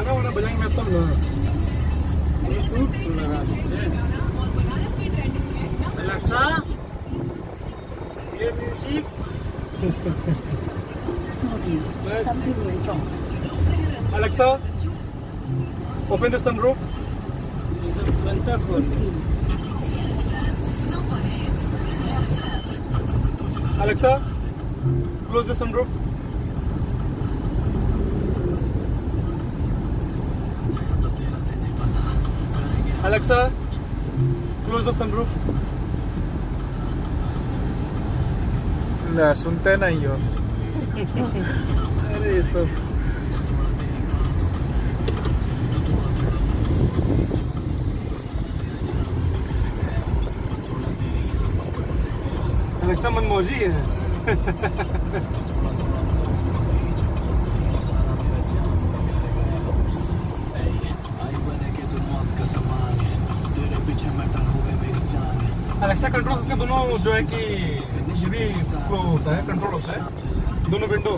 गाना वाना बजाएँगे तब ना अलेक्सा ये music Alexa, open the sunroof. Alexa, close the sunroof. Alexa close the sunroof ले सुनते नहीं हो अरे ये सब Alexa मनमौजी है अलेक्सा कंट्रोल इसके दोनों जो है कि ये भी होता है कंट्रोल होता है। दोनों विंडो